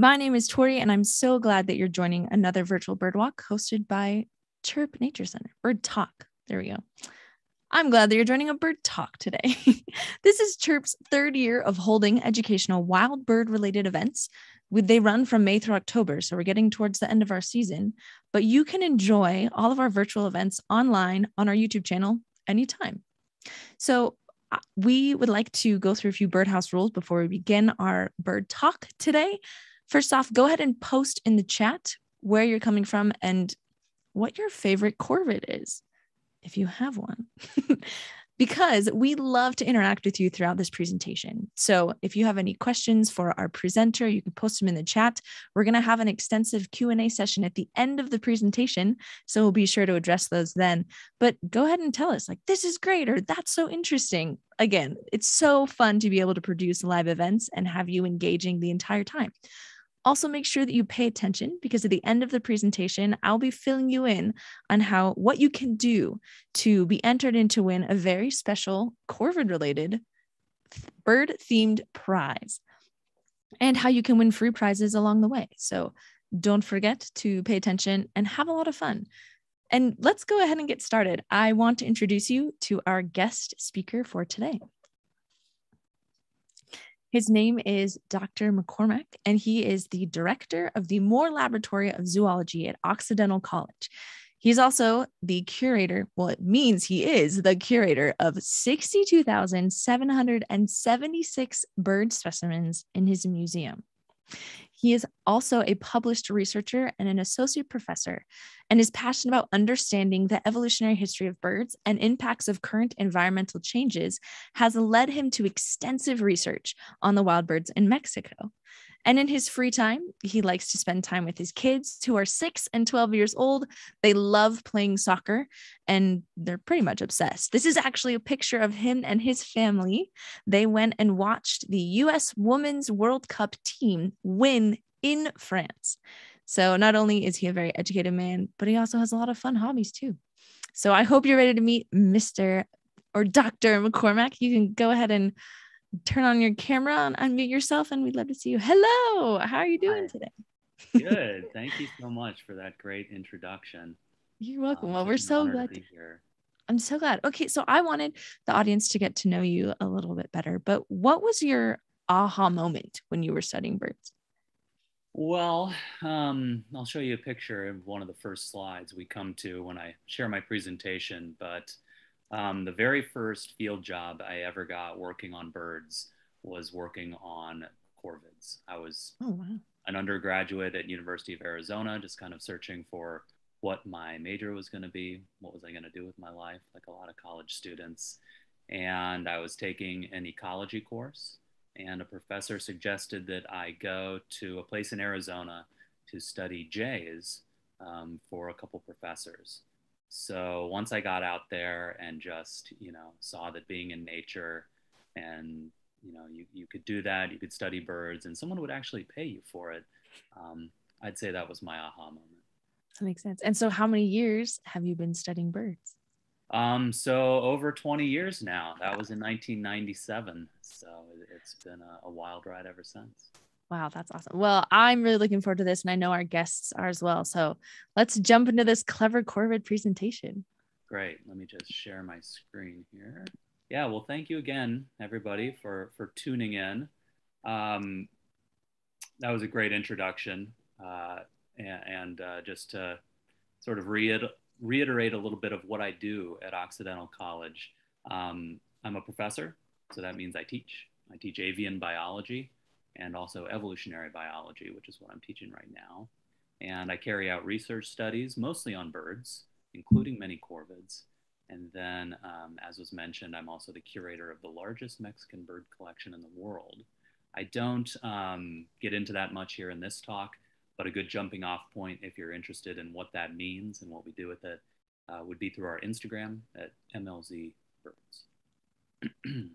My name is Tori, and I'm so glad that you're joining another virtual bird walk hosted by Chirp Nature Center. Bird Talk. There we go. I'm glad that you're joining a bird talk today. this is Chirp's third year of holding educational wild bird related events. They run from May through October, so we're getting towards the end of our season. But you can enjoy all of our virtual events online on our YouTube channel anytime. So uh, we would like to go through a few birdhouse rules before we begin our bird talk today. First off, go ahead and post in the chat where you're coming from and what your favorite corvid is, if you have one. because we love to interact with you throughout this presentation. So if you have any questions for our presenter, you can post them in the chat. We're going to have an extensive Q&A session at the end of the presentation, so we'll be sure to address those then. But go ahead and tell us like this is great or that's so interesting. Again, it's so fun to be able to produce live events and have you engaging the entire time. Also, make sure that you pay attention because at the end of the presentation, I'll be filling you in on how what you can do to be entered in to win a very special Corvid related bird themed prize and how you can win free prizes along the way. So don't forget to pay attention and have a lot of fun. And let's go ahead and get started. I want to introduce you to our guest speaker for today. His name is Dr. McCormack, and he is the director of the Moore Laboratory of Zoology at Occidental College. He's also the curator. Well, it means he is the curator of 62,776 bird specimens in his museum. He is also a published researcher and an associate professor, and is passionate about understanding the evolutionary history of birds and impacts of current environmental changes, has led him to extensive research on the wild birds in Mexico. And in his free time, he likes to spend time with his kids who are six and 12 years old. They love playing soccer and they're pretty much obsessed. This is actually a picture of him and his family. They went and watched the US Women's World Cup team win in France. So not only is he a very educated man, but he also has a lot of fun hobbies too. So I hope you're ready to meet Mr. or Dr. McCormack. You can go ahead and turn on your camera and unmute yourself, and we'd love to see you. Hello, how are you doing Hi. today? Good. Thank you so much for that great introduction. You're welcome. Um, well, we're so glad to be here. I'm so glad. Okay, so I wanted the audience to get to know you a little bit better, but what was your aha moment when you were studying birds? Well, um, I'll show you a picture of one of the first slides we come to when I share my presentation, but um, the very first field job I ever got working on birds was working on corvids. I was oh, wow. an undergraduate at University of Arizona, just kind of searching for what my major was going to be, what was I going to do with my life, like a lot of college students. And I was taking an ecology course, and a professor suggested that I go to a place in Arizona to study jays um, for a couple professors. So once I got out there and just, you know, saw that being in nature and, you know, you, you could do that, you could study birds and someone would actually pay you for it. Um, I'd say that was my aha moment. That makes sense. And so how many years have you been studying birds? Um, so over 20 years now. That was in 1997. So it's been a, a wild ride ever since. Wow, that's awesome. Well, I'm really looking forward to this, and I know our guests are as well. So let's jump into this clever Corvid presentation. Great. Let me just share my screen here. Yeah, well, thank you again, everybody, for for tuning in. Um, that was a great introduction, uh, and, and uh, just to sort of reiter- reiterate a little bit of what I do at Occidental College. Um, I'm a professor, so that means I teach. I teach avian biology and also evolutionary biology, which is what I'm teaching right now. And I carry out research studies mostly on birds, including many corvids. And then, um, as was mentioned, I'm also the curator of the largest Mexican bird collection in the world. I don't um, get into that much here in this talk, but a good jumping off point if you're interested in what that means and what we do with it uh, would be through our Instagram at MLZ Birds.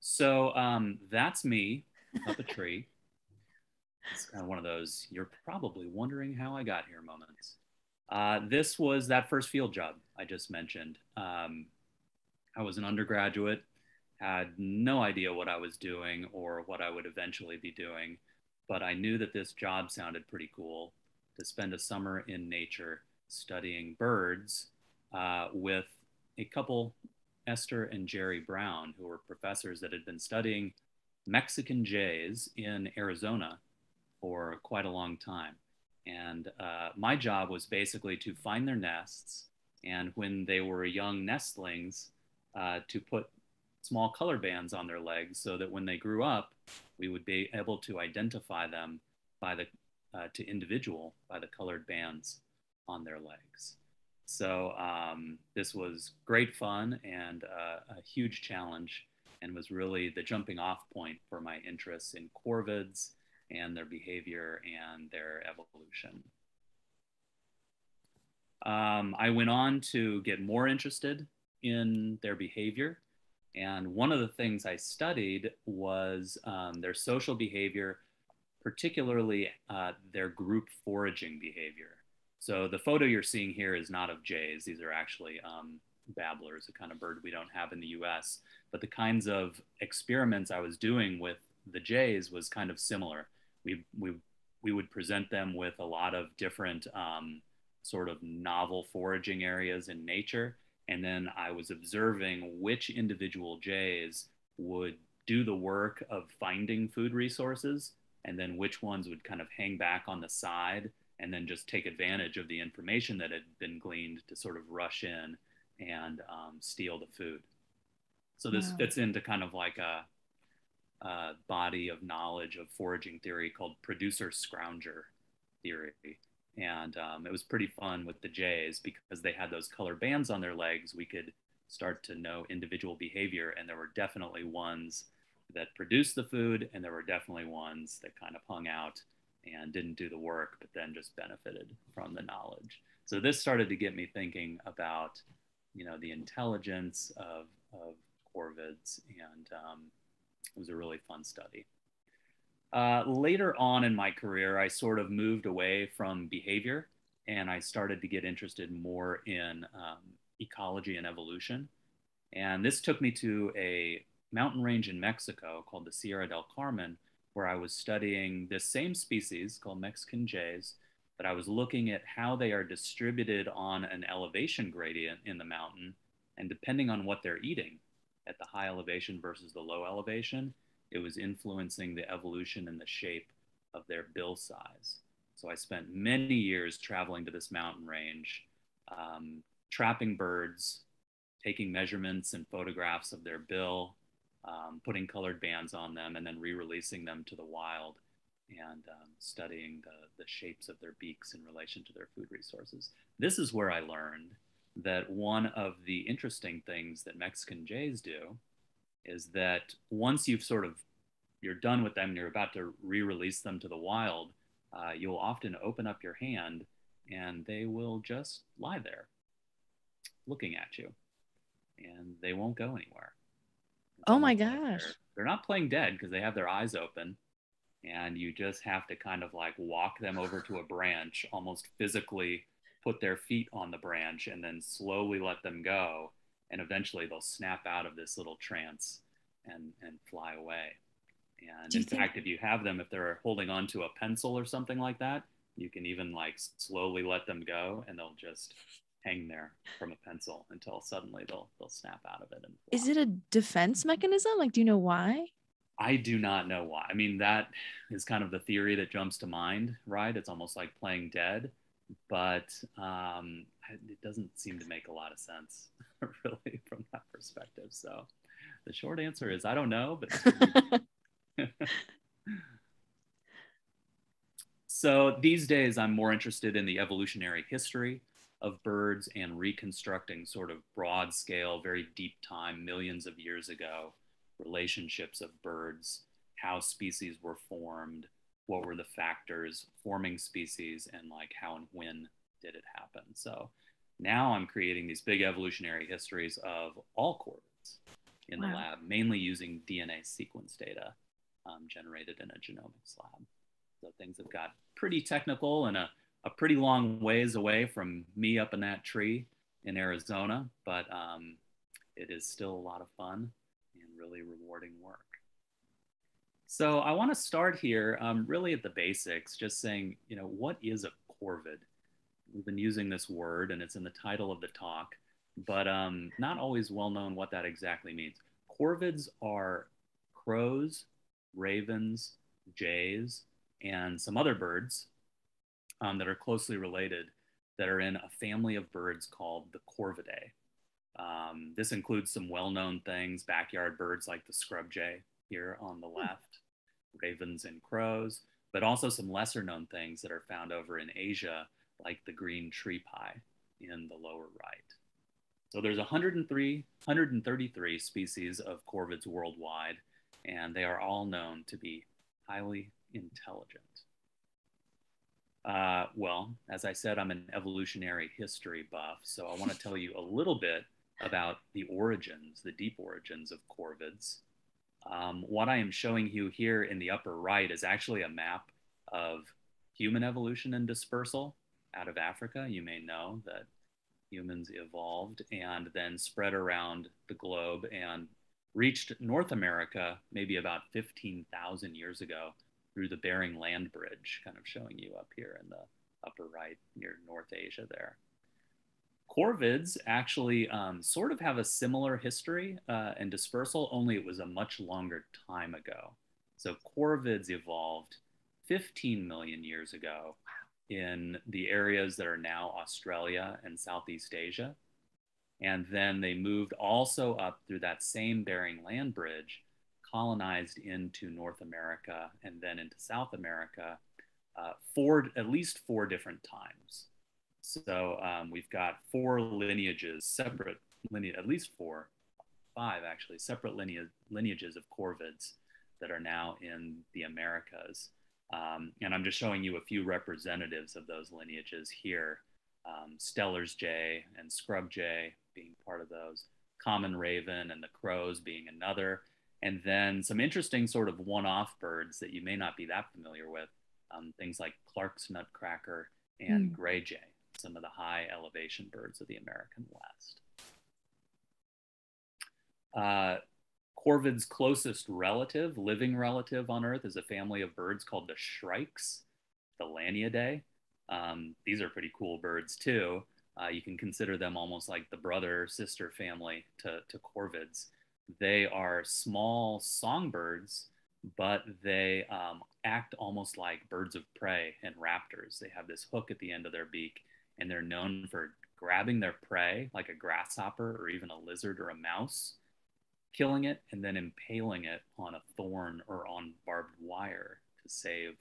so um, that's me up a tree. It's kind of one of those you're probably wondering how I got here moments. Uh, this was that first field job I just mentioned. Um, I was an undergraduate, had no idea what I was doing or what I would eventually be doing, but I knew that this job sounded pretty cool to spend a summer in nature studying birds uh, with a couple, Esther and Jerry Brown, who were professors that had been studying Mexican jays in Arizona for quite a long time. And uh, my job was basically to find their nests, and when they were young nestlings, uh, to put small color bands on their legs so that when they grew up, we would be able to identify them by the uh, to individual by the colored bands on their legs. So um, this was great fun and uh, a huge challenge, and was really the jumping off point for my interests in corvids and their behavior and their evolution. Um, I went on to get more interested in their behavior. And one of the things I studied was um, their social behavior, particularly uh, their group foraging behavior. So the photo you're seeing here is not of jays. These are actually um, babblers, a kind of bird we don't have in the US. But the kinds of experiments I was doing with the jays was kind of similar. We, we, we would present them with a lot of different um, sort of novel foraging areas in nature and then I was observing which individual jays would do the work of finding food resources, and then which ones would kind of hang back on the side and then just take advantage of the information that had been gleaned to sort of rush in and um, steal the food. So this wow. fits into kind of like a, a, body of knowledge of foraging theory called producer scrounger theory and um, it was pretty fun with the Jays because they had those color bands on their legs. We could start to know individual behavior, and there were definitely ones that produced the food, and there were definitely ones that kind of hung out and didn't do the work, but then just benefited from the knowledge. So this started to get me thinking about, you know, the intelligence of, of corvids, and um, it was a really fun study. Uh, later on in my career, I sort of moved away from behavior and I started to get interested more in um, ecology and evolution. And this took me to a mountain range in Mexico called the Sierra del Carmen, where I was studying this same species called Mexican jays, but I was looking at how they are distributed on an elevation gradient in the mountain. And depending on what they're eating at the high elevation versus the low elevation, it was influencing the evolution and the shape of their bill size. So I spent many years traveling to this mountain range, um, trapping birds, taking measurements and photographs of their bill, um, putting colored bands on them, and then re releasing them to the wild and um, studying the, the shapes of their beaks in relation to their food resources. This is where I learned that one of the interesting things that Mexican jays do is that once you've sort of you're done with them and you're about to re-release them to the wild, uh, you'll often open up your hand and they will just lie there looking at you and they won't go anywhere. Oh my gosh. They're, they're not playing dead because they have their eyes open and you just have to kind of like walk them over to a branch, almost physically put their feet on the branch and then slowly let them go and eventually they'll snap out of this little trance and and fly away and in fact if you have them if they're holding on to a pencil or something like that you can even like slowly let them go and they'll just hang there from a pencil until suddenly they'll they'll snap out of it and fly. is it a defense mechanism like do you know why I do not know why. I mean, that is kind of the theory that jumps to mind, right? It's almost like playing dead but um, it doesn't seem to make a lot of sense, really, from that perspective. So the short answer is I don't know, but. so these days, I'm more interested in the evolutionary history of birds and reconstructing sort of broad scale, very deep time, millions of years ago, relationships of birds, how species were formed, what were the factors forming species and like how and when did it happen so now i'm creating these big evolutionary histories of all corvids in wow. the lab mainly using dna sequence data um, generated in a genomics lab so things have got pretty technical and a, a pretty long ways away from me up in that tree in arizona but um, it is still a lot of fun and really rewarding work So I want to start here, um, really at the basics, just saying, you know, what is a corvid? We've been using this word, and it's in the title of the talk, but um, not always well known what that exactly means. Corvids are crows, ravens, jays, and some other birds um, that are closely related that are in a family of birds called the Corvidae. Um, this includes some well-known things, backyard birds like the scrub jay here on the hmm. left, ravens and crows, but also some lesser known things that are found over in Asia, like the green tree pie in the lower right. So there's 103, 133 species of corvids worldwide, and they are all known to be highly intelligent. Uh, well, as I said, I'm an evolutionary history buff, so I want to tell you a little bit about the origins, the deep origins of corvids. Um, what I am showing you here in the upper right is actually a map of human evolution and dispersal out of Africa. You may know that humans evolved and then spread around the globe and reached North America maybe about 15,000 years ago through the Bering Land Bridge, kind of showing you up here in the upper right near North Asia there. Corvids actually um, sort of have a similar history uh, and dispersal, only it was a much longer time ago. So corvids evolved 15 million years ago in the areas that are now Australia and Southeast Asia. And then they moved also up through that same Bering Land Bridge colonized into North America and then into South America uh, four, at least four different times. So um, we've got four lineages, separate lineage, at least four, five actually, separate lineage, lineages of corvids that are now in the Americas. Um, and I'm just showing you a few representatives of those lineages here. Um, Steller's jay and scrub jay being part of those, common raven and the crows being another, and then some interesting sort of one-off birds that you may not be that familiar with, um, things like Clark's nutcracker and mm. gray jay, some of the high elevation birds of the American West. Uh, Corvid's closest relative, living relative on Earth, is a family of birds called the shrikes, the Laniidae. Um, these are pretty cool birds too. Uh, you can consider them almost like the brother sister family to, to corvids. They are small songbirds, but they um, act almost like birds of prey and raptors. They have this hook at the end of their beak, and they're known for grabbing their prey, like a grasshopper or even a lizard or a mouse, killing it, and then impaling it on a thorn or on barbed wire to save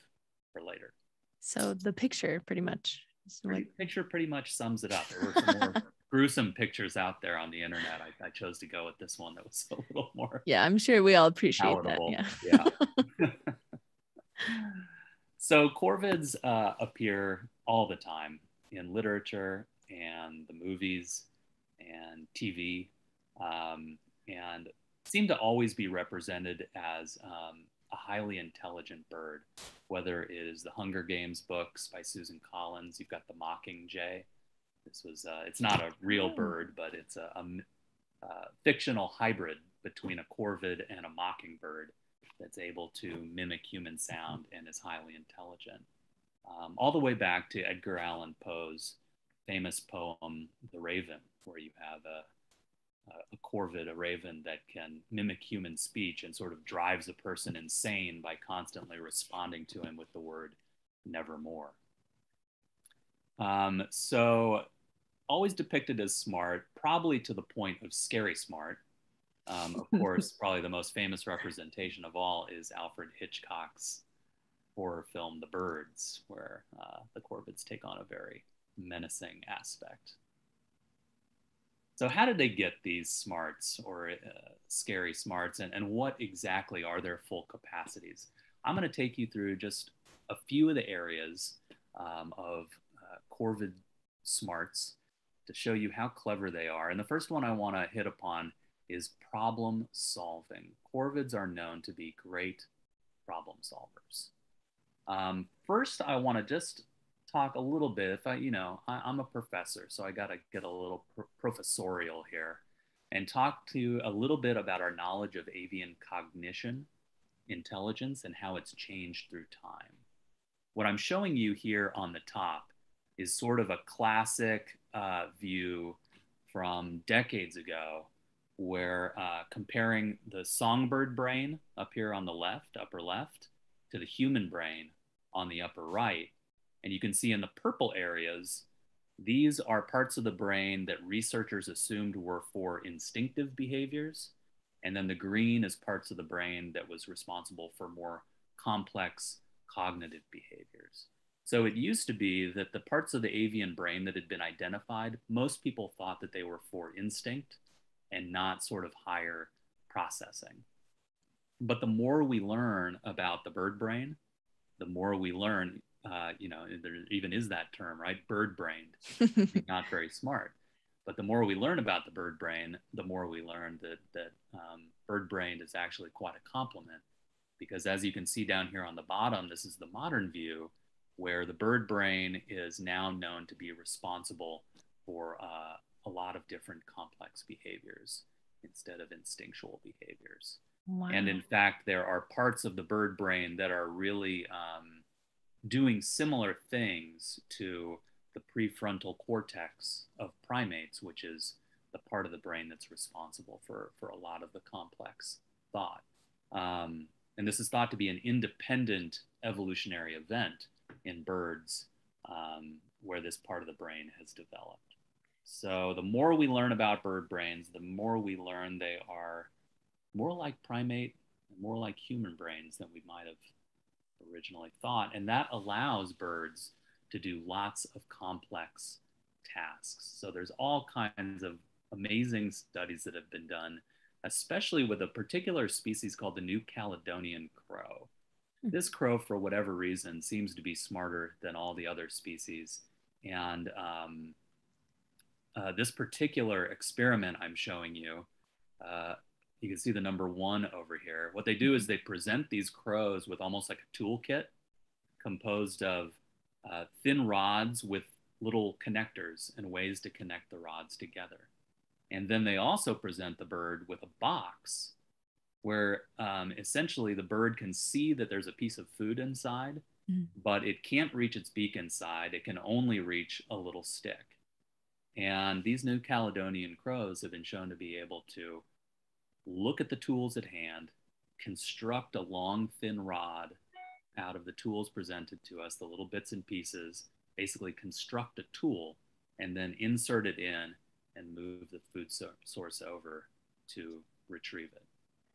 for later. So the picture pretty much. The picture pretty much sums it up. There were some more gruesome pictures out there on the internet. I, I, chose to go with this one that was a little more. Yeah, I'm sure we all appreciate palatable. that. Yeah. yeah. so corvids uh, appear all the time in literature and the movies and TV, um, and seem to always be represented as um, a highly intelligent bird. Whether it is the Hunger Games books by Susan Collins, you've got the Mockingjay this was, uh, it's not a real oh. bird, but it's a, a uh, fictional hybrid between a corvid and a mockingbird that's able to mimic human sound and is highly intelligent. Um, all the way back to Edgar Allan Poe's famous poem, The Raven, where you have a, a corvid, a raven that can mimic human speech and sort of drives a person insane by constantly responding to him with the word nevermore. Um, so always depicted as smart, probably to the point of scary smart. Um, of course, probably the most famous representation of all is Alfred Hitchcock's horror film The Birds, where uh, the corvids take on a very menacing aspect. So, how did they get these smarts or uh, scary smarts, and, and what exactly are their full capacities? I'm going to take you through just a few of the areas um, of uh, corvid smarts to show you how clever they are. And the first one I want to hit upon is problem solving. Corvids are known to be great problem solvers. Um, first, I want to just talk a little bit. If I, you know, I, am a professor, so I got to get a little pro- professorial here and talk to you a little bit about our knowledge of avian cognition intelligence and how it's changed through time. What I'm showing you here on the top is sort of a classic uh, view from decades ago where uh, comparing the songbird brain up here on the left, upper left, to the human brain on the upper right. And you can see in the purple areas, these are parts of the brain that researchers assumed were for instinctive behaviors. And then the green is parts of the brain that was responsible for more complex cognitive behaviors. So it used to be that the parts of the avian brain that had been identified, most people thought that they were for instinct and not sort of higher processing. But the more we learn about the bird brain, the more we learn, uh, you know, there even is that term, right? Bird brained, not very smart. But the more we learn about the bird brain, the more we learn that, that um, bird brain is actually quite a compliment. Because as you can see down here on the bottom, this is the modern view where the bird brain is now known to be responsible for uh, a lot of different complex behaviors instead of instinctual behaviors. Wow. And in fact, there are parts of the bird brain that are really um, doing similar things to the prefrontal cortex of primates, which is the part of the brain that's responsible for, for a lot of the complex thought. Um, and this is thought to be an independent evolutionary event in birds um, where this part of the brain has developed. So the more we learn about bird brains, the more we learn they are more like primate, and more like human brains than we might have originally thought. And that allows birds to do lots of complex tasks. So there's all kinds of amazing studies that have been done, especially with a particular species called the New Caledonian crow. Hmm. This crow, for whatever reason, seems to be smarter than all the other species. And um, uh, this particular experiment I'm showing you, uh, you can see the number one over here. What they do is they present these crows with almost like a toolkit composed of uh, thin rods with little connectors and ways to connect the rods together. And then they also present the bird with a box where um, essentially the bird can see that there's a piece of food inside, mm. but it can't reach its beak inside. It can only reach a little stick. And these New Caledonian crows have been shown to be able to look at the tools at hand, construct a long, thin rod out of the tools presented to us, the little bits and pieces, basically construct a tool and then insert it in and move the food so- source over to retrieve it.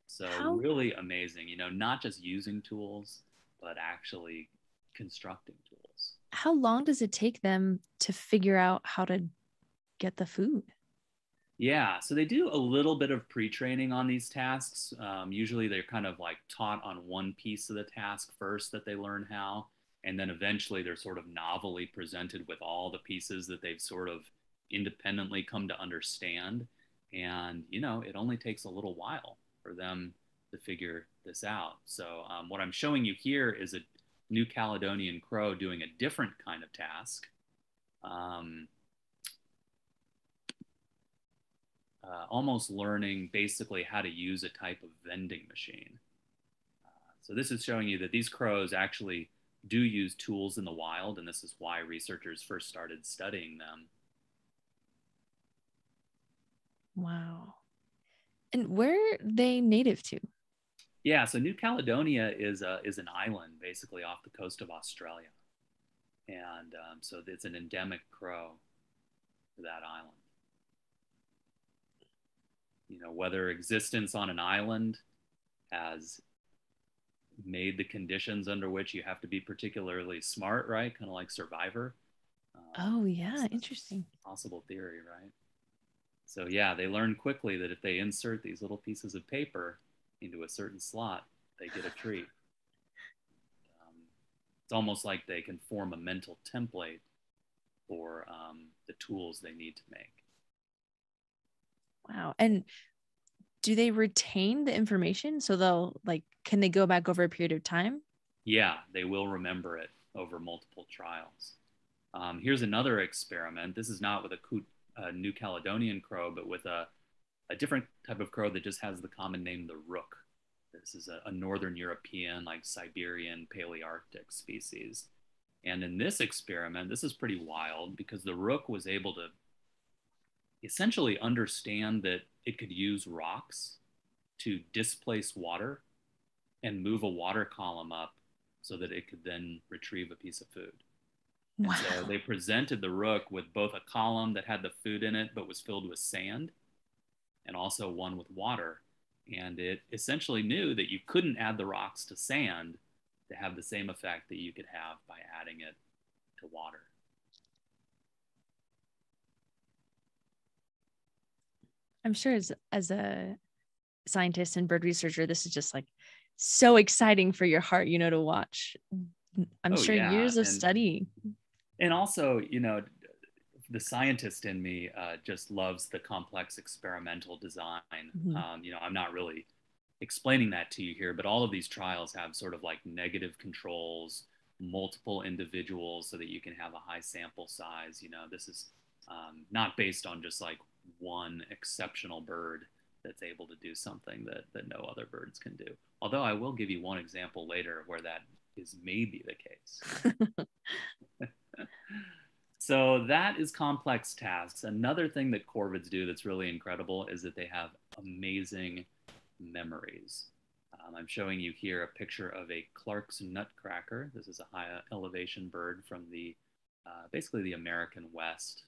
So, How? really amazing, you know, not just using tools, but actually constructing tools. How long does it take them to figure out how to get the food? Yeah, so they do a little bit of pre training on these tasks. Um, usually they're kind of like taught on one piece of the task first that they learn how. And then eventually they're sort of novelly presented with all the pieces that they've sort of independently come to understand. And, you know, it only takes a little while for them to figure this out. So, um, what I'm showing you here is a New Caledonian crow doing a different kind of task. Um, uh, almost learning basically how to use a type of vending machine. Uh, so this is showing you that these crows actually do use tools in the wild, and this is why researchers first started studying them. Wow. And where are they native to? Yeah, so New Caledonia is a, is an island basically off the coast of Australia, and um, so it's an endemic crow for that island you know whether existence on an island has made the conditions under which you have to be particularly smart right? Kind of like survivor. Um, oh yeah interesting. possible theory right? So yeah they learn quickly that if they insert these little pieces of paper into a certain slot they get a treat. Um, it's almost like they can form a mental template for um, the tools they need to make Wow. And do they retain the information? So they'll like, can they go back over a period of time? Yeah, they will remember it over multiple trials. Um, here's another experiment. This is not with a, a, New Caledonian crow, but with a, a different type of crow that just has the common name, the rook. This is a, a northern European, like Siberian Palearctic species. And in this experiment, this is pretty wild because the rook was able to essentially understand that it could use rocks to displace water and move a water column up so that it could then retrieve a piece of food. Wow. And so they presented the rook with both a column that had the food in it but was filled with sand and also one with water. And it essentially knew that you couldn't add the rocks to sand to have the same effect that you could have by adding it to water. I'm sure as, as a scientist and bird researcher, this is just like so exciting for your heart, you know, to watch. I'm oh, sure yeah. years of and, study. And also, you know, the scientist in me uh, just loves the complex experimental design. Mm-hmm. Um, you know, I'm not really explaining that to you here, but all of these trials have sort of like negative controls, multiple individuals so that you can have a high sample size. You know, this is um, not based on just like one exceptional bird that's able to do something that, that no other birds can do. Although I will give you one example later where that is maybe the case. so that is complex tasks. Another thing that corvids do that's really incredible is that they have amazing memories. Um, I'm showing you here a picture of a Clark's nutcracker. This is a high elevation bird from the uh, basically the American West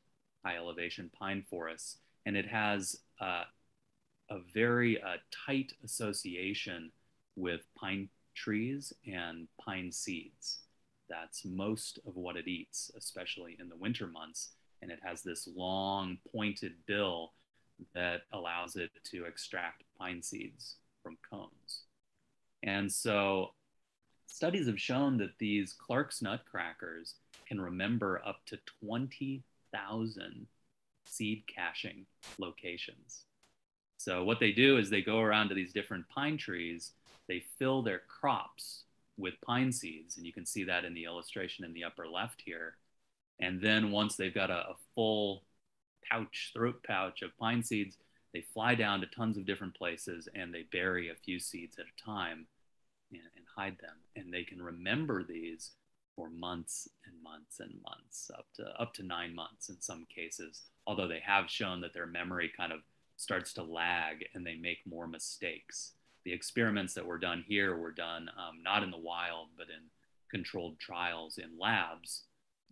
high elevation pine forests, and it has uh, a very uh, tight association with pine trees and pine seeds. That's most of what it eats, especially in the winter months. And it has this long pointed bill that allows it to extract pine seeds from cones. And so studies have shown that these Clark's nutcrackers can remember up to 20,000 seed caching locations. So what they do is they go around to these different pine trees, they fill their crops with pine seeds, and you can see that in the illustration in the upper left here. And then once they've got a, a full pouch, throat pouch of pine seeds, they fly down to tons of different places and they bury a few seeds at a time and, and hide them. And they can remember these for months and months and months, up to up to nine months in some cases. Although they have shown that their memory kind of starts to lag and they make more mistakes. The experiments that were done here were done um, not in the wild, but in controlled trials in labs,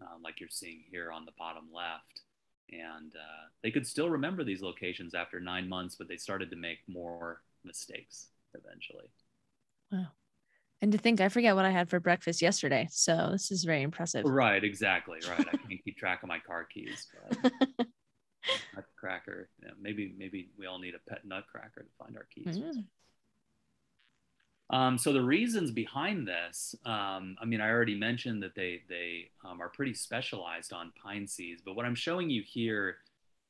uh, like you're seeing here on the bottom left. And uh, they could still remember these locations after nine months, but they started to make more mistakes eventually. Wow. And to think I forget what I had for breakfast yesterday. So this is very impressive. Right, exactly. Right. I can't keep track of my car keys. But nutcracker. You know, maybe maybe we all need a pet nutcracker to find our keys. Mm-hmm. Um, so the reasons behind this, um, I mean, I already mentioned that they they um, are pretty specialized on pine seeds, but what I'm showing you here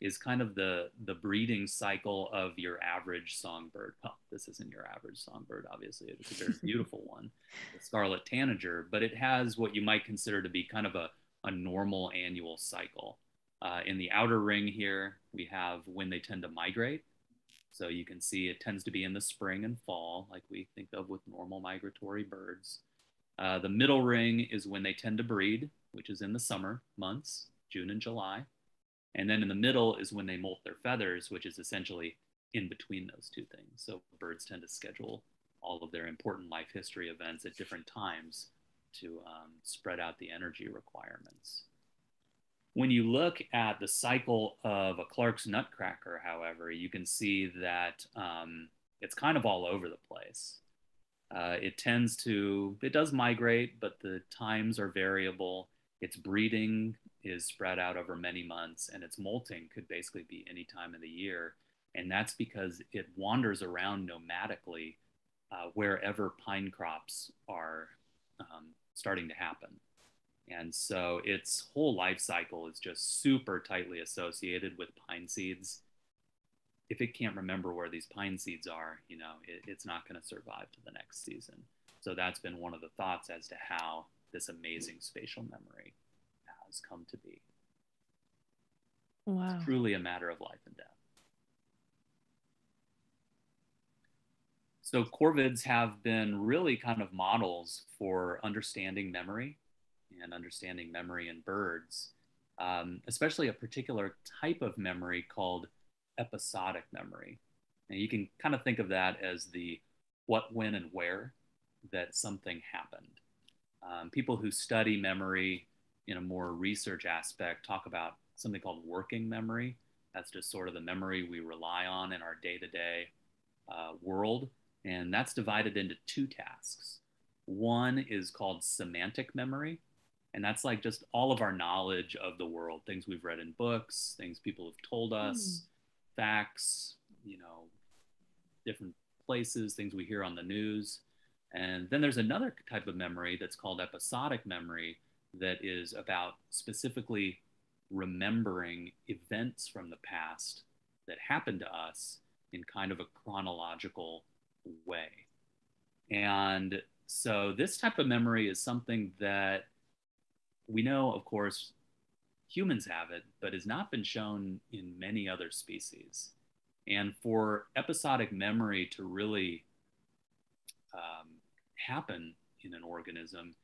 is kind of the the breeding cycle of your average songbird. Well, this isn't your average songbird, obviously. It's a very beautiful one, the scarlet tanager, but it has what you might consider to be kind of a, a normal annual cycle. Uh, in the outer ring here, we have when they tend to migrate. So you can see it tends to be in the spring and fall, like we think of with normal migratory birds. Uh, the middle ring is when they tend to breed, which is in the summer months, June and July. And then in the middle is when they molt their feathers, which is essentially in between those two things. So birds tend to schedule all of their important life history events at different times to um, spread out the energy requirements. When you look at the cycle of a Clark's nutcracker, however, you can see that um, it's kind of all over the place. Uh, it tends to, it does migrate, but the times are variable. Its breeding is spread out over many months, and its molting could basically be any time of the year. And that's because it wanders around nomadically uh, wherever pine crops are um, starting to happen. And so its whole life cycle is just super tightly associated with pine seeds. If it can't remember where these pine seeds are, you know, it, it's not going to survive to the next season. So that's been one of the thoughts as to how this amazing spatial memory has come to be. Wow. It's truly a matter of life and death. so corvids have been really kind of models for understanding memory and understanding memory in birds, um, especially a particular type of memory called episodic memory. And you can kind of think of that as the what, when, and where that something happened. Um, people who study memory in a more research aspect talk about something called working memory. That's just sort of the memory we rely on in our day to day world. And that's divided into two tasks. One is called semantic memory, and that's like just all of our knowledge of the world, things we've read in books, things people have told us, mm. facts, you know, different places, things we hear on the news. And then there's another type of memory that's called episodic memory that is about specifically remembering events from the past that happened to us in kind of a chronological way. And so this type of memory is something that we know, of course, humans have it, but has not been shown in many other species. And for episodic memory to really um, happen in an organism,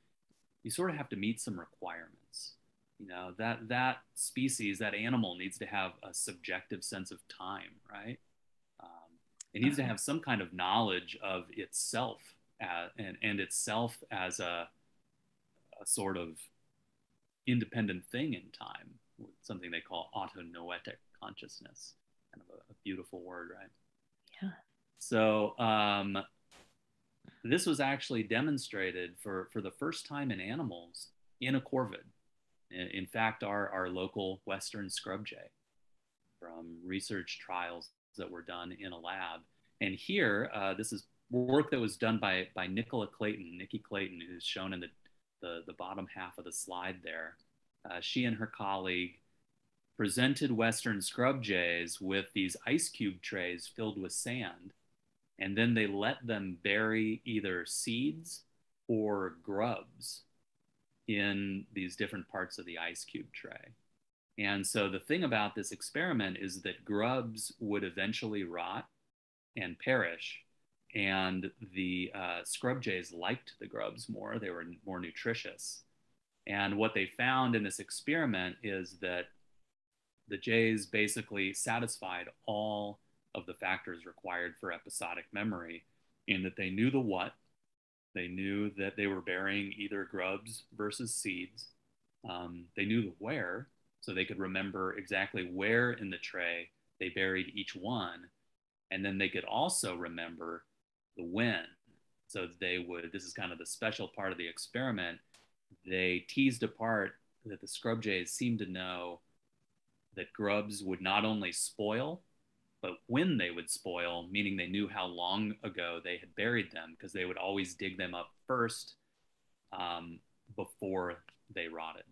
you sort of have to meet some requirements. You know, that that species, that animal needs to have a subjective sense of time, right? Um, it needs to have some kind of knowledge of itself as, and, and itself as a, a sort of independent thing in time, something they call autonoetic consciousness. Kind of a, a beautiful word, right? Yeah. So um, this was actually demonstrated for, for the first time in animals in a corvid. In fact, our, our local Western scrub jay from research trials that were done in a lab. And here, uh, this is work that was done by, by Nicola Clayton, Nikki Clayton, who's shown in the the, the bottom half of the slide there. Uh, she and her colleague presented Western scrub jays with these ice cube trays filled with sand, and then they let them bury either seeds or grubs in these different parts of the ice cube tray. And so the thing about this experiment is that grubs would eventually rot and perish and the uh, scrub jays liked the grubs more. They were more nutritious. And what they found in this experiment is that the jays basically satisfied all of the factors required for episodic memory in that they knew the what, they knew that they were burying either grubs versus seeds, um, they knew the where, so they could remember exactly where in the tray they buried each one. And then they could also remember the when. So they would, this is kind of the special part of the experiment. They teased apart that the scrub jays seemed to know that grubs would not only spoil, but when they would spoil, meaning they knew how long ago they had buried them, because they would always dig them up first um, before they rotted.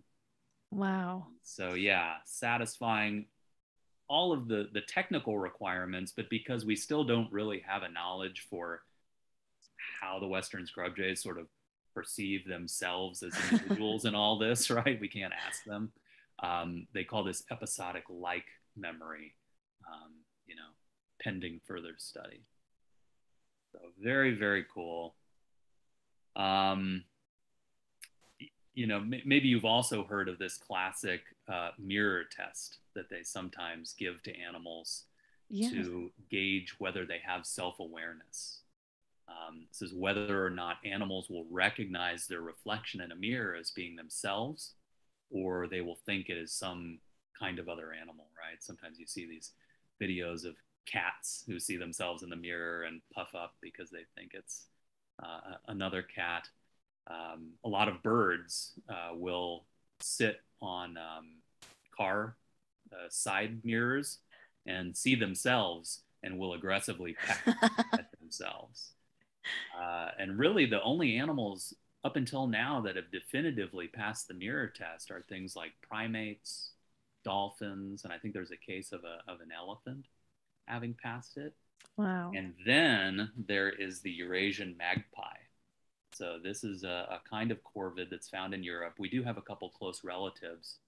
Wow. So yeah, satisfying all of the the technical requirements, but because we still don't really have a knowledge for how the Western scrub jays sort of perceive themselves as individuals in all this, right? We can't ask them. Um, they call this episodic like memory, um, you know, pending further study. So very, very cool. Um, you know, m- maybe you've also heard of this classic uh, mirror test that they sometimes give to animals yeah. to gauge whether they have self awareness. Um, this is whether or not animals will recognize their reflection in a mirror as being themselves, or they will think it is some kind of other animal, right? Sometimes you see these videos of cats who see themselves in the mirror and puff up because they think it's uh, another cat. Um, a lot of birds uh, will sit on um, car uh, side mirrors and see themselves and will aggressively peck at themselves. Uh, and really, the only animals up until now that have definitively passed the mirror test are things like primates, dolphins, and I think there's a case of, a, of an elephant having passed it. Wow. And then there is the Eurasian magpie. So this is a, a, kind of corvid that's found in Europe. We do have a couple close relatives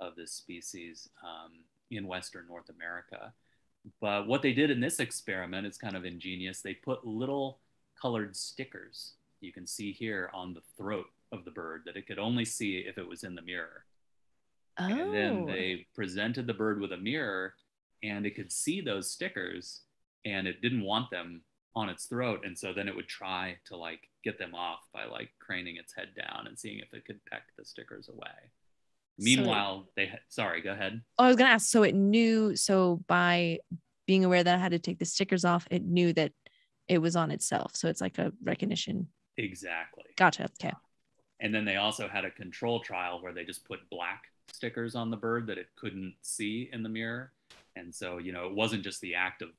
of this species um, in Western North America. But what they did in this experiment is kind of ingenious. They put little colored stickers you can see here on the throat of the bird that it could only see if it was in the mirror. Oh. And then oh. they presented the bird with a mirror and it could see those stickers and it didn't want them on its throat. And so then it would try to like get them off by like craning its head down and seeing if it could peck the stickers away. Meanwhile, they had, sorry, go ahead. Oh, I was gonna ask. So it knew. So by being aware that I had to take the stickers off, it knew that it was on itself. So it's like a recognition. Exactly. Gotcha. Okay. And then they also had a control trial where they just put black stickers on the bird that it couldn't see in the mirror. And so, you know, it wasn't just the act of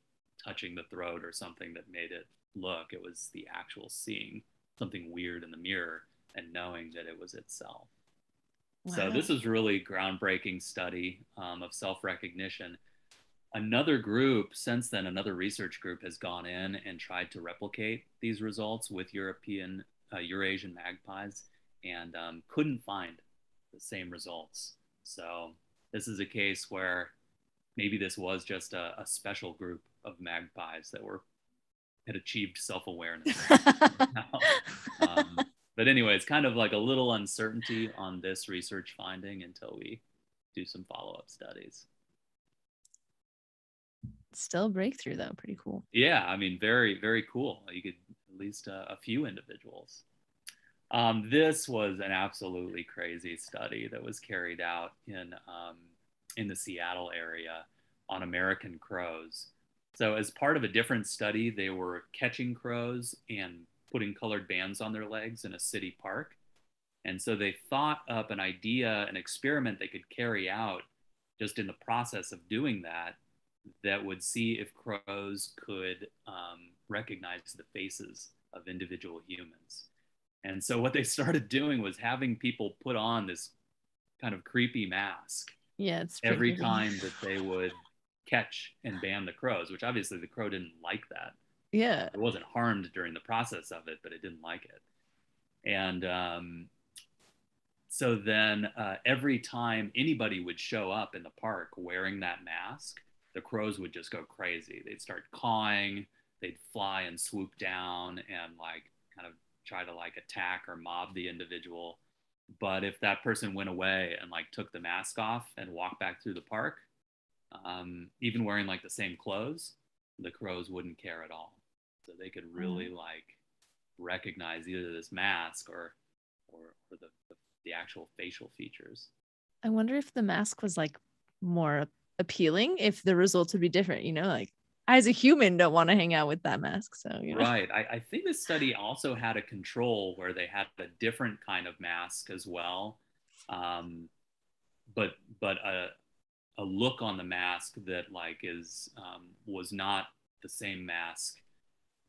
touching the throat or something that made it look, it was the actual seeing something weird in the mirror and knowing that it was itself. Wow. So, this is really groundbreaking study um, of self recognition. Another group, since then, another research group has gone in and tried to replicate these results with European, uh, Eurasian magpies and um, couldn't find the same results. So this is a case where maybe this was just a, a special group of magpies that were had achieved self-awareness. um, but anyway, it's kind of like a little uncertainty on this research finding until we do some follow-up studies. Still breakthrough though. Pretty cool. Yeah, I mean, very, very cool. You could at least uh, a few individuals. Um, this was an absolutely crazy study that was carried out in um, in the Seattle area on American crows. So, as part of a different study, they were catching crows and putting colored bands on their legs in a city park. And so they thought up an idea, an experiment they could carry out just in the process of doing that that would see if crows could um, recognize the faces of individual humans. And so what they started doing was having people put on this kind of creepy mask Yeah, every creepy. time that they would catch and ban the crows, which obviously the crow didn't like that. Yeah. It wasn't harmed during the process of it, but it didn't like it. And um, so then uh, every time anybody would show up in the park wearing that mask, the crows would just go crazy. They'd start cawing, they'd fly and swoop down and like kind of try to like attack or mob the individual. But if that person went away and like took the mask off and walked back through the park, um, even wearing like the same clothes, the crows wouldn't care at all. So they could really like recognize either this mask or or, or the, the the actual facial features. I wonder if the mask was like more appealing, if the results would be different, you know, like I as a human don't want to hang out with that mask. So, you know. Right. I, I think this study also had a control where they had a different kind of mask as well, um, but but a a look on the mask that like is um, was not the same mask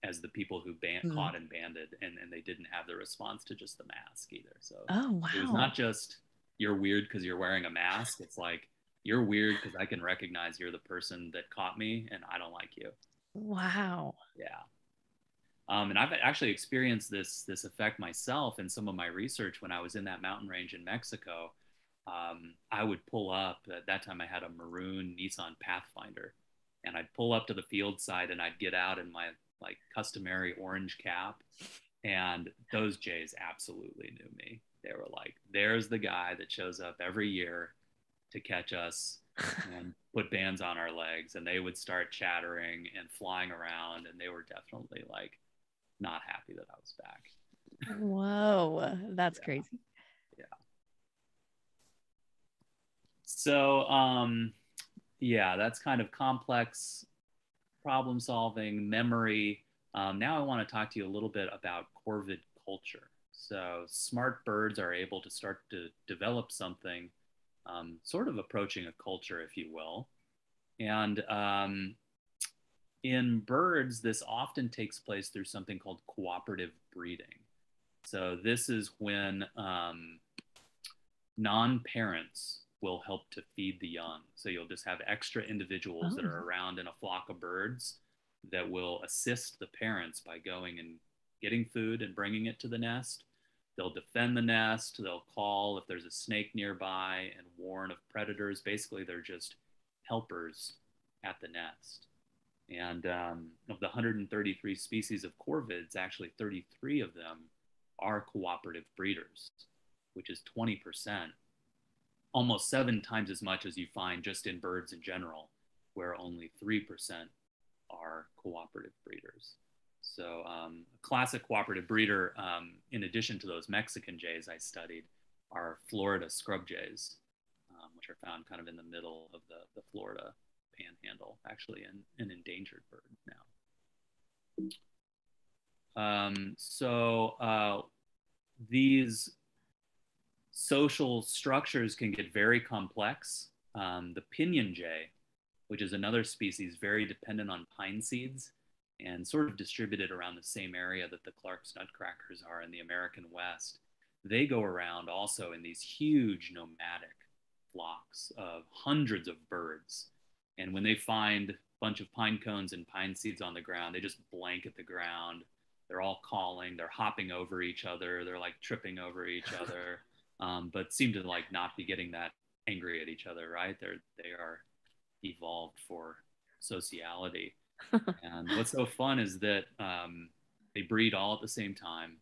as the people who ban- Hmm. caught and banded, and, and they didn't have the response to just the mask either. So Oh wow. it was not just you're weird because you're wearing a mask. It's like you're weird because I can recognize you're the person that caught me, and I don't like you. wow. Yeah. Um, and I've actually experienced this this effect myself in some of my research when I was in that mountain range in Mexico. Um, I would pull up. At that time, I had a maroon Nissan Pathfinder, and I'd pull up to the field side and I'd get out in my like customary orange cap, and those Jays absolutely knew me. They were like, "There's the guy that shows up every year to catch us and put bands on our legs and they would start chattering and flying around and they were definitely like not happy that I was back. Whoa. That's Yeah. crazy. Yeah. So um yeah, that's kind of complex problem solving, memory. Um, now I want to talk to you a little bit about corvid culture. So smart birds are able to start to develop something um, sort of approaching a culture, if you will. And um, in birds, this often takes place through something called cooperative breeding. So this is when um, non-parents will help to feed the young. So you'll just have extra individuals that Oh. are around in a flock of birds that will assist the parents by going and getting food and bringing it to the nest. They'll defend the nest. They'll call if there's a snake nearby and warn of predators. Basically, they're just helpers at the nest. And um, of the 133 species of corvids, actually 33 of them are cooperative breeders, which is 20%, almost seven times as much as you find just in birds in general, where only 3% are cooperative breeders. So, um, a classic cooperative breeder, um, in addition to those Mexican jays I studied, are Florida scrub jays, um, which are found kind of in the middle of the, the Florida panhandle, actually an, an endangered bird now. Um, so uh, these social structures can get very complex. Um, the pinyon jay, which is another species very dependent on pine seeds and sort of distributed around the same area that the Clark's nutcrackers are in the American West, they go around also in these huge nomadic flocks of hundreds of birds and when they find a bunch of pine cones and pine seeds on the ground, they just blanket the ground. They're all calling, they're hopping over each other, they're like tripping over each other, um, but seem to like not be getting that angry at each other, right? They're they are evolved for sociality. and what's so fun is that um, they breed all at the same time,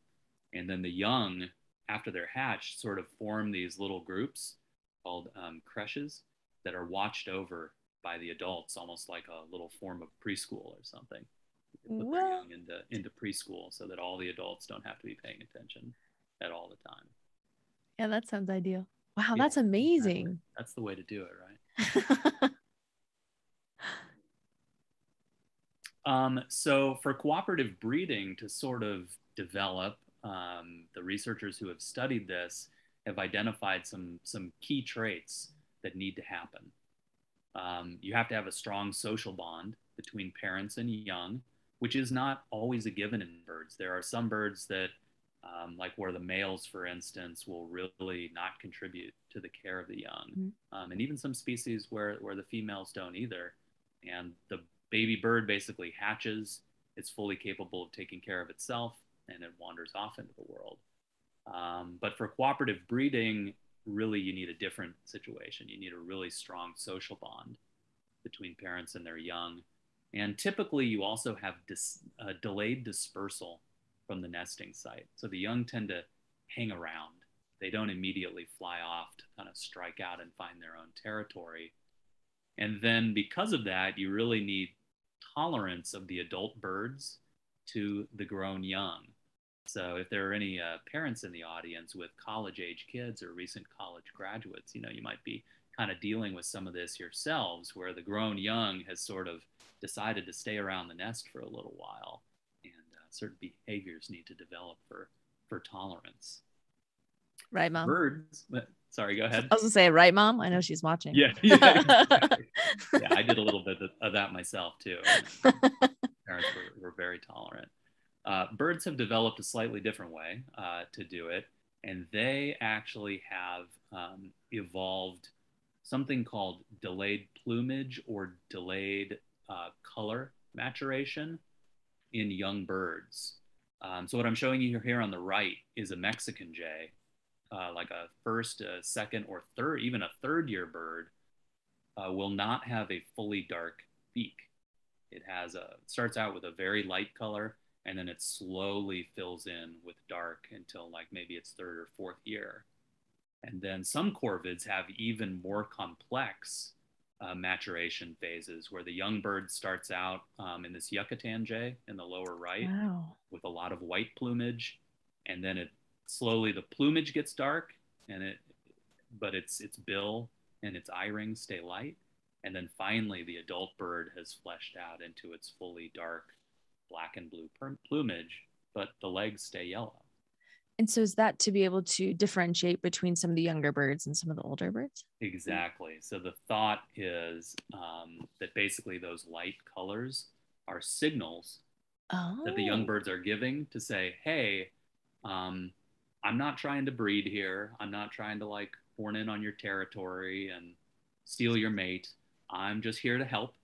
and then the young, after they're hatched, sort of form these little groups called um, creches that are watched over by the adults, almost like a little form of preschool or something. Put their young into into preschool so that all the adults don't have to be paying attention at all the time. Yeah, that sounds ideal. Wow, yeah, that's amazing. Exactly. That's the way to do it, right? um, so for cooperative breeding to sort of develop, um, the researchers who have studied this have identified some some key traits that need to happen. Um, you have to have a strong social bond between parents and young, which is not always a given in birds. There are some birds that, um, like where the males, for instance, will really not contribute to the care of the young, mm-hmm. um, and even some species where where the females don't either. And the baby bird basically hatches. It's fully capable of taking care of itself, and it wanders off into the world. Um, but for cooperative breeding, really you need a different situation. You need a really strong social bond between parents and their young. And typically, you also have dis, uh, delayed dispersal from the nesting site. So the young tend to hang around. They don't immediately fly off to kind of strike out and find their own territory. And then, because of that, you really need tolerance of the adult birds to the grown young. So if there are any uh, parents in the audience with college age kids or recent college graduates, you know, you might be kind of dealing with some of this yourselves where the grown young has sort of decided to stay around the nest for a little while and uh, certain behaviors need to develop for, for tolerance. Right, mom. Birds. Sorry, go ahead. I was gonna say, right, mom. I know she's watching. Yeah, yeah, exactly. yeah. I did a little bit of that myself too. Parents were, were very tolerant. Uh, birds have developed a slightly different way uh, to do it, and they actually have um, evolved something called delayed plumage or delayed uh, color maturation in young birds. Um, so what I'm showing you here on the right is a Mexican jay, uh, like a first, a second, or third, even a third year bird, uh, will not have a fully dark beak. It has a starts out with a very light color and then it slowly fills in with dark until like maybe its third or fourth year. And then some corvids have even more complex uh, maturation phases where the young bird starts out um, in this Yucatan jay in the lower right wow. with a lot of white plumage. And then it slowly, the plumage gets dark and it, but its, its bill and its eye rings stay light. And then finally, the adult bird has fleshed out into its fully dark black and blue plumage, but the legs stay yellow. And so is that to be able to differentiate between some of the younger birds and some of the older birds? Exactly. So the thought is um, that basically those light colors are signals oh. that the young oh. birds are giving to say, hey, um, I'm not trying to breed here. I'm not trying to like horn in on your territory and steal your mate. I'm just here to help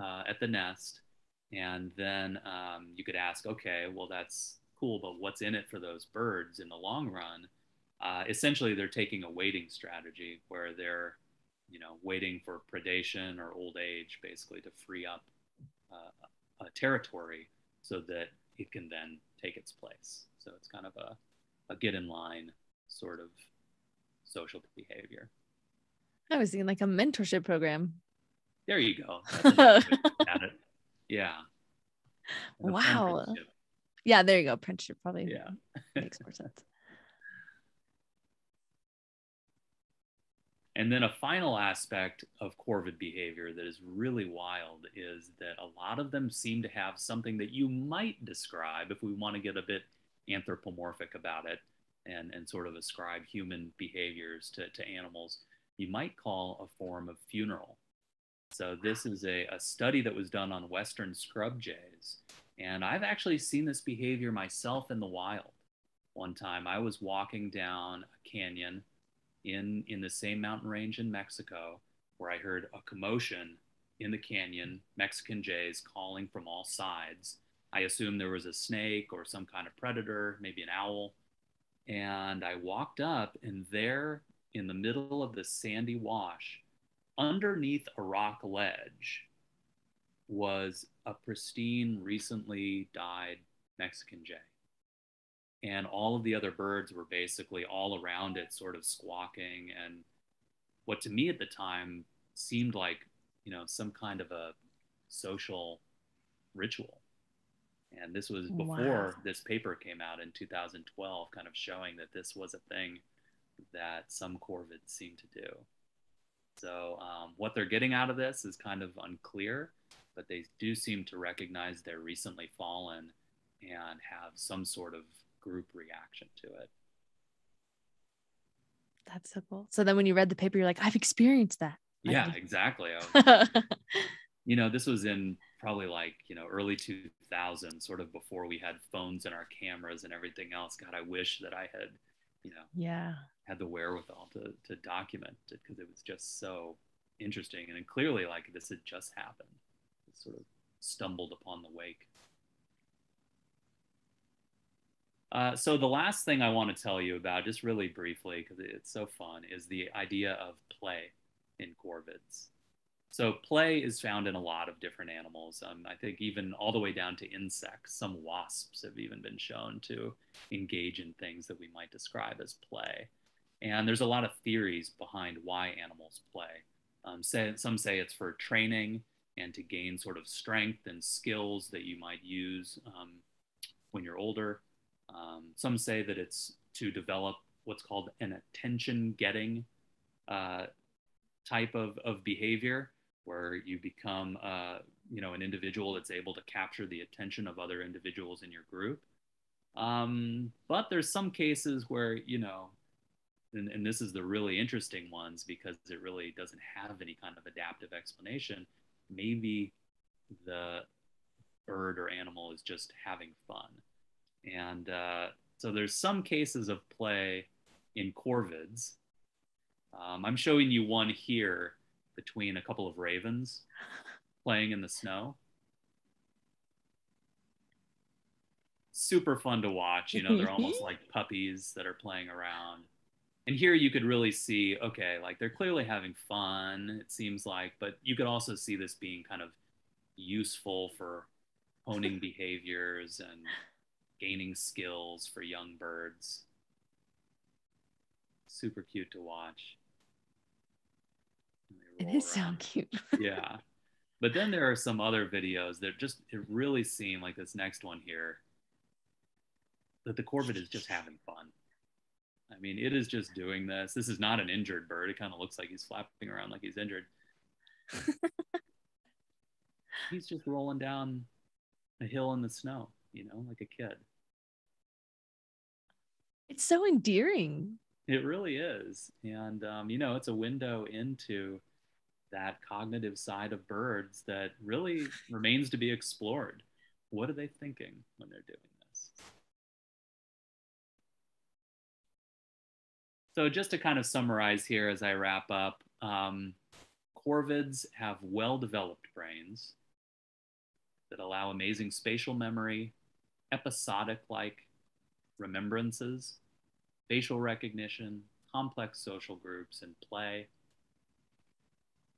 uh, at the nest. And then um, you could ask, okay, well, that's cool, but what's in it for those birds in the long run? Uh, essentially, they're taking a waiting strategy where they're, you know, waiting for predation or old age, basically, to free up a, a territory so that it can then take its place. So it's kind of a, a get in line sort of social behavior. I was thinking like a mentorship program. There you go. yeah. Wow. Yeah, there you go. Apprenticeship probably yeah. makes more sense. And then a final aspect of corvid behavior that is really wild is that a lot of them seem to have something that you might describe, if we want to get a bit anthropomorphic about it and, and sort of ascribe human behaviors to, to animals, you might call a form of funeral. So, this is a, a study that was done on Western scrub jays. And I've actually seen this behavior myself in the wild. One time I was walking down a canyon in in the same mountain range in Mexico, where I heard a commotion in the canyon, Mexican jays calling from all sides. I assumed there was a snake or some kind of predator, maybe an owl. And I walked up, and there in the middle of the sandy wash, underneath a rock ledge, was a pristine, recently died Mexican jay. And all of the other birds were basically all around it sort of squawking. And what to me at the time seemed like you know some kind of a social ritual and this was before wow. this paper came out in 2012 kind of showing that this was a thing that some corvids seem to do so um, what they're getting out of this is kind of unclear but they do seem to recognize they're recently fallen and have some sort of group reaction to it. That's so cool. So then when you read the paper, you're like, I've experienced that. Yeah, exactly. Was, you know, this was in probably like, you know, early 2000s, sort of before we had phones and our cameras and everything else. God, I wish that I had, you know, yeah, had the wherewithal to, to document it because it was just so interesting. And clearly, like, this had just happened. It sort of stumbled upon the wake. Uh, so the last thing I want to tell you about, just really briefly, because it's so fun, is the idea of play in corvids. So play is found in a lot of different animals. Um, I think even all the way down to insects. Some wasps have even been shown to engage in things that we might describe as play. And there's a lot of theories behind why animals play. Um, say, some say it's for training and to gain sort of strength and skills that you might use um, when you're older. Um, some say that it's to develop what's called an attention getting uh, type of, of behavior where you become uh, you know an individual that's able to capture the attention of other individuals in your group. Um, but there's some cases where you know and, and this is the really interesting ones because it really doesn't have any kind of adaptive explanation. Maybe the bird or animal is just having fun. And uh, so there's some cases of play in corvids. Um, I'm showing you one here between a couple of ravens playing in the snow. Super fun to watch. You know, they're almost like puppies that are playing around. And here you could really see, okay, like they're clearly having fun, it seems like, but you could also see this being kind of useful for honing behaviors and gaining skills for young birds. Super cute to watch. It is so cute. yeah. But then there are some other videos that just it really seem like this next one here that the corvid is just having fun. I mean, it is just doing this. This is not an injured bird. It kind of looks like he's flapping around like he's injured. he's just rolling down a hill in the snow, you know, like a kid. It's so endearing. It really is. And, um, you know, it's a window into that cognitive side of birds that really remains to be explored. What are they thinking when they're doing this? So, just to kind of summarize here as I wrap up, um, corvids have well developed brains that allow amazing spatial memory, episodic like remembrances, facial recognition, complex social groups, and play.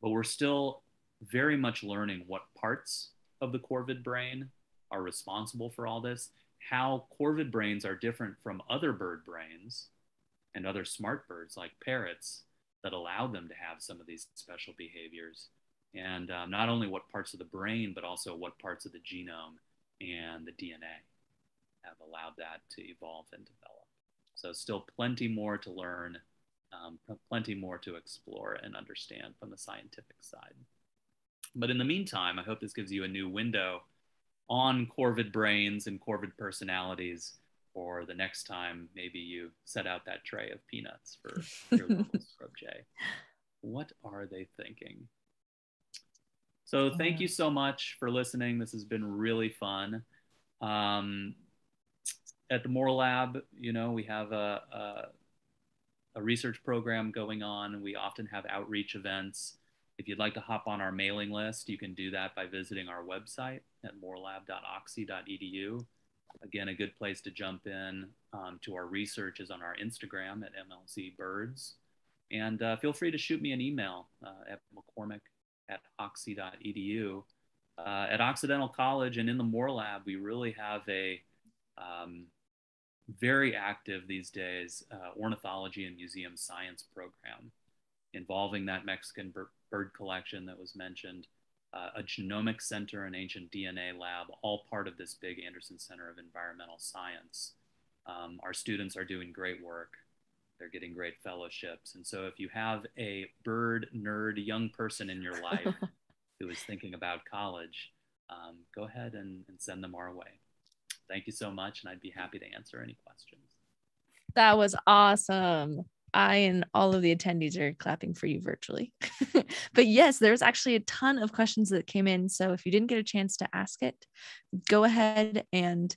But we're still very much learning what parts of the corvid brain are responsible for all this, how corvid brains are different from other bird brains and other smart birds like parrots that allow them to have some of these special behaviors. And um, not only what parts of the brain, but also what parts of the genome and the DNA have allowed that to evolve and develop. So, still plenty more to learn, um, plenty more to explore and understand from the scientific side. But in the meantime, I hope this gives you a new window on corvid brains and corvid personalities for the next time maybe you set out that tray of peanuts for your local scrub jay. What are they thinking? So thank you so much for listening. This has been really fun. Um, at the Moore Lab, you know, we have a, a, a research program going on. We often have outreach events. If you'd like to hop on our mailing list, you can do that by visiting our website at moorelab.oxy.edu. Again, a good place to jump in um, to our research is on our Instagram at MLZ Birds. And uh, feel free to shoot me an email uh, at mccormack at oxy.edu. Uh, at Occidental College and in the Moore Lab, we really have a um, very active these days uh, ornithology and museum science program involving that Mexican bir- bird collection that was mentioned, uh, a genomic center and ancient DNA lab, all part of this big Anderson Center of Environmental Science. Um, our students are doing great work. They're getting great fellowships. And so if you have a bird nerd young person in your life who is thinking about college, um, go ahead and, and send them our way. Thank you so much, and I'd be happy to answer any questions. That was awesome. I and all of the attendees are clapping for you virtually. but yes, there's actually a ton of questions that came in. So if you didn't get a chance to ask it, go ahead and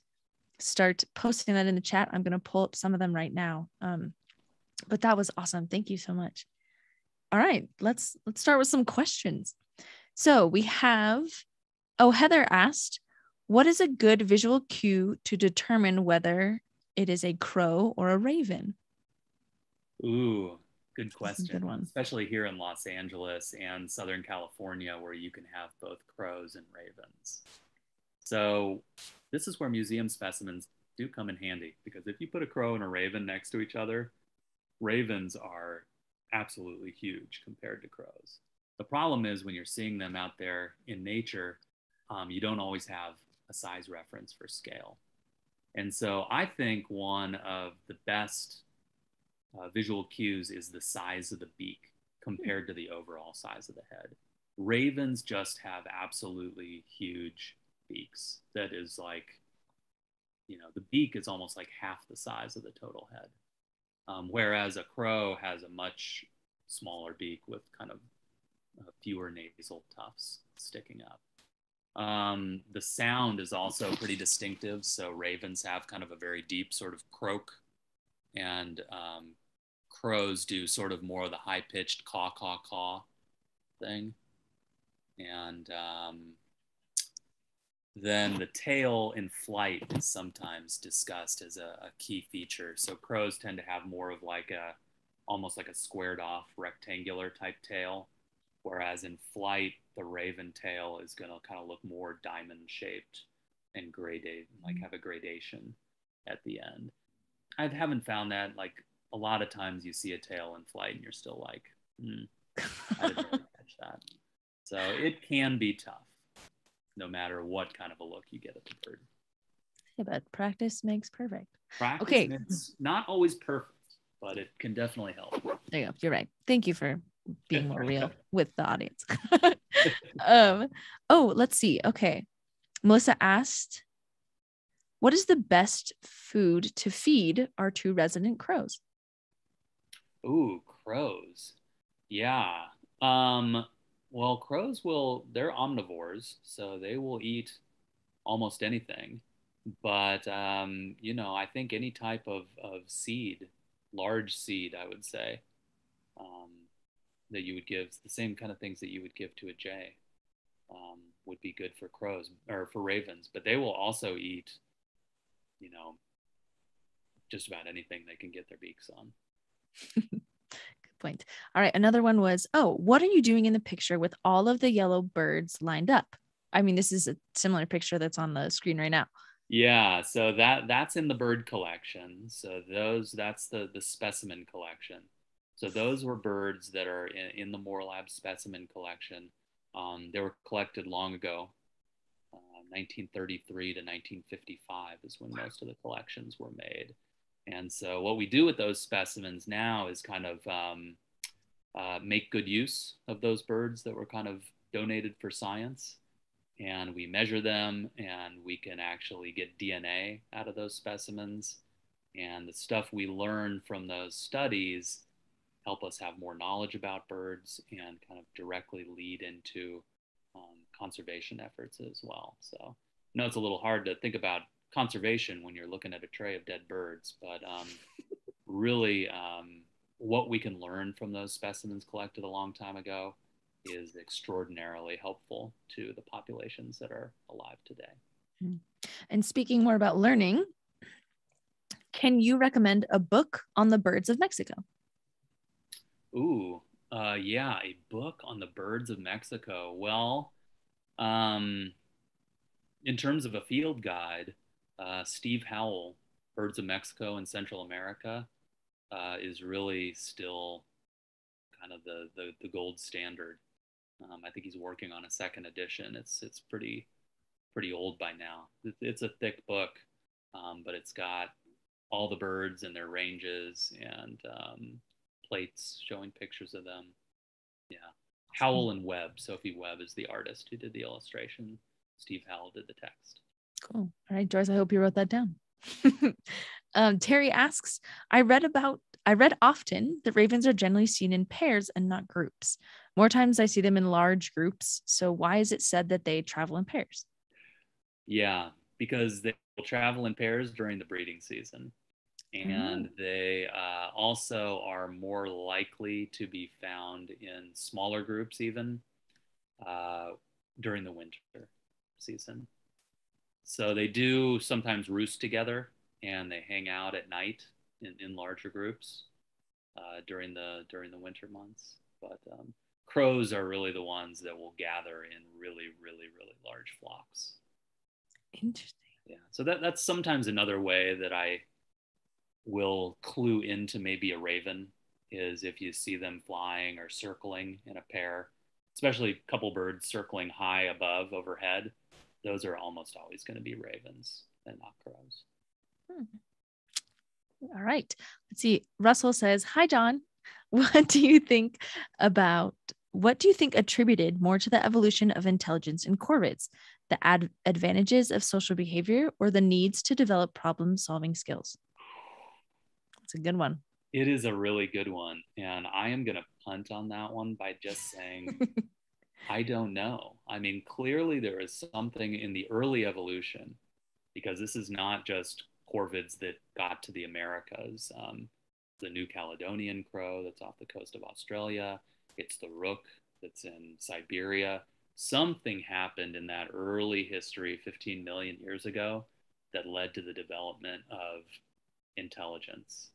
start posting that in the chat. I'm going to pull up some of them right now. Um, but that was awesome. Thank you so much. All right, let's let's start with some questions. So we have oh Heather asked, what is a good visual cue to determine whether it is a crow or a raven? Ooh, good question. Good one. Especially here in Los Angeles and Southern California, where you can have both crows and ravens. So, this is where museum specimens do come in handy because if you put a crow and a raven next to each other, ravens are absolutely huge compared to crows. The problem is when you're seeing them out there in nature, um, you don't always have a size reference for scale. And so I think one of the best uh, visual cues is the size of the beak compared to the overall size of the head. Ravens just have absolutely huge beaks. That is like, you know, the beak is almost like half the size of the total head. Um, whereas a crow has a much smaller beak with kind of uh, fewer nasal tufts sticking up. Um, the sound is also pretty distinctive. So ravens have kind of a very deep sort of croak, and um, crows do sort of more of the high pitched caw caw caw thing. And um, then the tail in flight is sometimes discussed as a, a, key feature. So crows tend to have more of like a almost like a squared off rectangular type tail, whereas in flight the raven tail is going to kind of look more diamond shaped and gradate, like have a gradation at the end. I haven't found that like a lot of times you see a tail in flight and you're still like, mm, I didn't really catch that. So it can be tough, no matter what kind of a look you get at the bird. Yeah, but practice makes perfect. Practice okay. It's not always perfect, but it can definitely help. There you go. You're right. Thank you for being more real with the audience. um, oh, let's see. Okay. Melissa asked, what is the best food to feed our two resident crows? Ooh, crows. Yeah. Um, well, crows will, they're omnivores, so they will eat almost anything. But, um, you know, I think any type of, of seed, large seed, I would say, um, that you would give, the same kind of things that you would give to a jay, um, would be good for crows or for ravens. But they will also eat, you know, just about anything they can get their beaks on. Good point. All right. Another one was, oh, what are you doing in the picture with all of the yellow birds lined up? I mean, this is a similar picture that's on the screen right now. Yeah, so that that's in the bird collection. So those that's the the specimen collection. So those were birds that are in, in the Moore Lab specimen collection. Um, they were collected long ago. Uh, 1933 to 1955 is when most of the collections were made. And so what we do with those specimens now is kind of um, uh, make good use of those birds that were kind of donated for science and we measure them and we can actually get DNA out of those specimens. And the stuff we learn from those studies help us have more knowledge about birds and kind of directly lead into um, conservation efforts as well. So, I know it's a little hard to think about conservation when you're looking at a tray of dead birds, but um, really, um, what we can learn from those specimens collected a long time ago is extraordinarily helpful to the populations that are alive today. Hmm. And speaking more about learning, can you recommend a book on the birds of Mexico? Ooh, uh, yeah, a book on the birds of Mexico. Well, um, in terms of a field guide, uh, Steve Howell, Birds of Mexico and Central America, uh, is really still kind of the, the, the gold standard. Um, I think he's working on a second edition. It's it's pretty pretty old by now. It's a thick book, um, but it's got all the birds and their ranges and um, plates showing pictures of them. Yeah, Howell and Webb. Sophie Webb is the artist who did the illustration. Steve Howell did the text. Cool. All right, Joyce. I hope you wrote that down. um, Terry asks, I read about I read often that ravens are generally seen in pairs and not groups. More times I see them in large groups. So why is it said that they travel in pairs? Yeah, because they will travel in pairs during the breeding season. And mm. they uh, also are more likely to be found in smaller groups, even uh, during the winter season. So they do sometimes roost together and they hang out at night in, in larger groups uh, during the during the winter months. But um, crows are really the ones that will gather in really, really, really large flocks. Interesting. Yeah. So that that's sometimes another way that I will clue into maybe a raven is if you see them flying or circling in a pair, especially a couple birds circling high above overhead. Those are almost always going to be ravens and not crows. Hmm. All right. Let's see. Russell says, Hi, John. What do you think about what do you think attributed more to the evolution of intelligence in corvids? The ad- advantages of social behavior or the needs to develop problem solving skills? It's a good one. It is a really good one. And I am going to punt on that one by just saying, I don't know. I mean, clearly there is something in the early evolution because this is not just corvids that got to the Americas. Um, the New Caledonian crow that's off the coast of Australia. It's the rook that's in Siberia. Something happened in that early history, 15 million years ago, that led to the development of intelligence.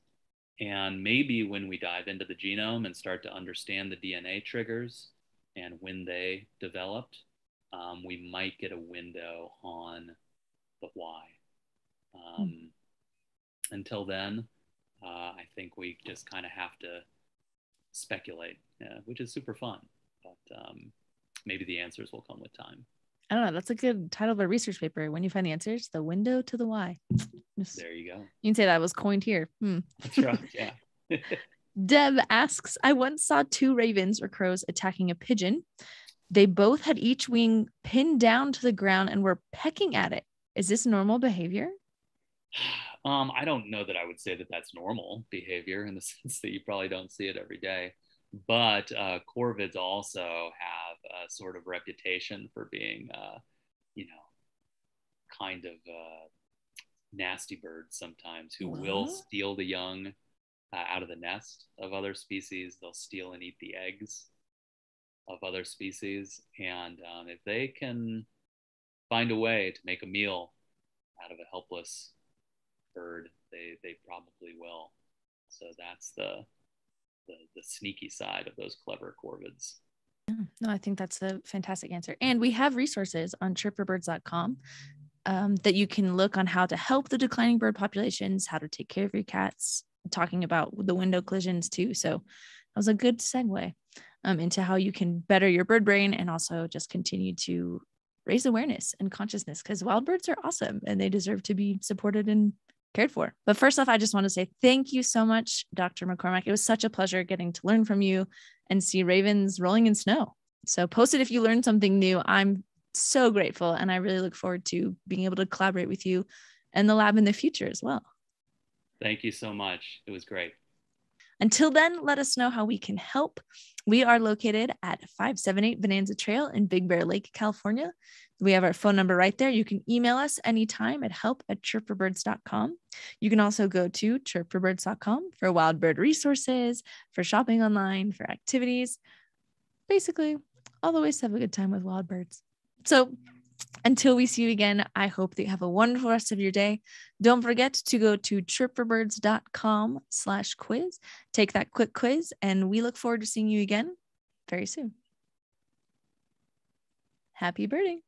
And maybe when we dive into the genome and start to understand the DNA triggers and when they developed, um, we might get a window on the why. Um, mm. Until then, uh, I think we just kind of have to speculate, uh, which is super fun. But um, maybe the answers will come with time. I don't know. That's a good title of a research paper. When you find the answers, the window to the why. Just, there you go. You can say that was coined here. Hmm. Right. Yeah. Deb asks I once saw two ravens or crows attacking a pigeon. They both had each wing pinned down to the ground and were pecking at it. Is this normal behavior? Um, I don't know that I would say that that's normal behavior in the sense that you probably don't see it every day. But uh, corvids also have a sort of reputation for being, uh, you know, kind of uh, nasty birds sometimes who what? will steal the young uh, out of the nest of other species. They'll steal and eat the eggs of other species. And um, if they can find a way to make a meal out of a helpless bird, they they probably will. So that's the the, the sneaky side of those clever corvids. No, I think that's a fantastic answer. And we have resources on chirpforbirds.com um, that you can look on how to help the declining bird populations, how to take care of your cats, talking about the window collisions too. So that was a good segue um, into how you can better your bird brain and also just continue to raise awareness and consciousness because wild birds are awesome and they deserve to be supported and cared for. But first off, I just want to say thank you so much, Dr. McCormack. It was such a pleasure getting to learn from you and see ravens rolling in snow. So post it if you learned something new. I'm so grateful and I really look forward to being able to collaborate with you and the lab in the future as well. Thank you so much. It was great. Until then, let us know how we can help. We are located at 578 Bonanza Trail in Big Bear Lake, California. We have our phone number right there. You can email us anytime at help at chirpforbirds.com. You can also go to chirpforbirds.com for wild bird resources, for shopping online, for activities, basically all the ways to have a good time with wild birds. So until we see you again, I hope that you have a wonderful rest of your day. Don't forget to go to chirpforbirds.com slash quiz. Take that quick quiz, and we look forward to seeing you again very soon. Happy birding.